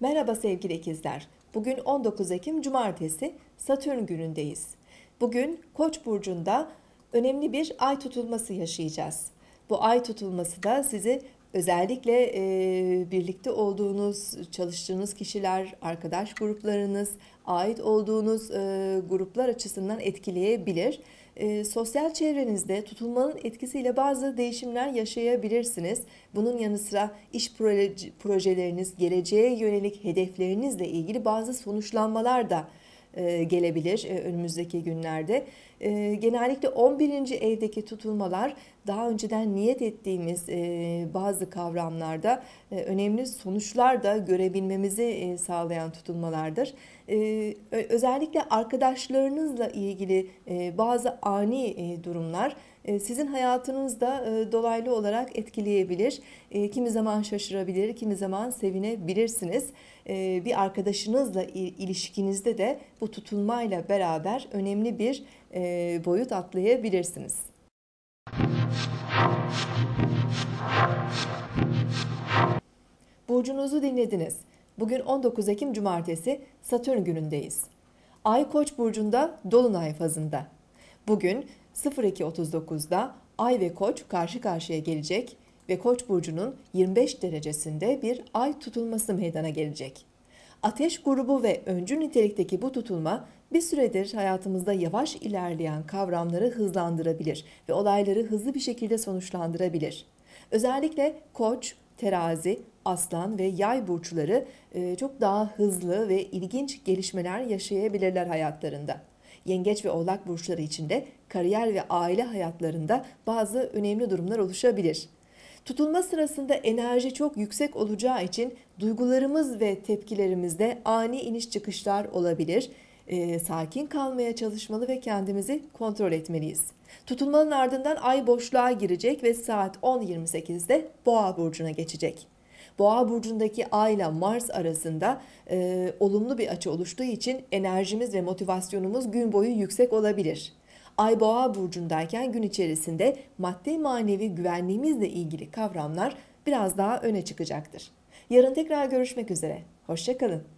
Merhaba sevgili ikizler. Bugün 19 Ekim Cumartesi Satürn günündeyiz. Bugün Koç burcunda önemli bir ay tutulması yaşayacağız. Bu ay tutulması da sizi özellikle e, birlikte olduğunuz, çalıştığınız kişiler, arkadaş gruplarınız, ait olduğunuz e, gruplar açısından etkileyebilir. E, sosyal çevrenizde tutulmanın etkisiyle bazı değişimler yaşayabilirsiniz. Bunun yanı sıra iş proje, projeleriniz, geleceğe yönelik hedeflerinizle ilgili bazı sonuçlanmalar da gelebilir e, önümüzdeki günlerde. E, genellikle 11. evdeki tutulmalar daha önceden niyet ettiğimiz bazı kavramlarda önemli sonuçlar da görebilmemizi sağlayan tutulmalardır. Özellikle arkadaşlarınızla ilgili bazı ani durumlar sizin hayatınızda dolaylı olarak etkileyebilir. Kimi zaman şaşırabilir, kimi zaman sevinebilirsiniz. Bir arkadaşınızla ilişkinizde de bu tutulmayla beraber önemli bir boyut atlayabilirsiniz. Burcunuzu dinlediniz. Bugün 19 Ekim Cumartesi Satürn günündeyiz. Ay Koç burcunda dolunay fazında. Bugün 02.39'da Ay ve Koç karşı karşıya gelecek ve Koç burcunun 25 derecesinde bir ay tutulması meydana gelecek. Ateş grubu ve öncü nitelikteki bu tutulma bir süredir hayatımızda yavaş ilerleyen kavramları hızlandırabilir ve olayları hızlı bir şekilde sonuçlandırabilir. Özellikle Koç, Terazi, Aslan ve Yay burçları e, çok daha hızlı ve ilginç gelişmeler yaşayabilirler hayatlarında. Yengeç ve Oğlak burçları için de kariyer ve aile hayatlarında bazı önemli durumlar oluşabilir. Tutulma sırasında enerji çok yüksek olacağı için duygularımız ve tepkilerimizde ani iniş çıkışlar olabilir. E, sakin kalmaya çalışmalı ve kendimizi kontrol etmeliyiz. Tutulmanın ardından ay boşluğa girecek ve saat 10.28'de Boğa burcuna geçecek. Boğa burcundaki Ay ile Mars arasında e, olumlu bir açı oluştuğu için enerjimiz ve motivasyonumuz gün boyu yüksek olabilir. Ay Boğa burcundayken gün içerisinde maddi manevi güvenliğimizle ilgili kavramlar biraz daha öne çıkacaktır. Yarın tekrar görüşmek üzere. Hoşçakalın.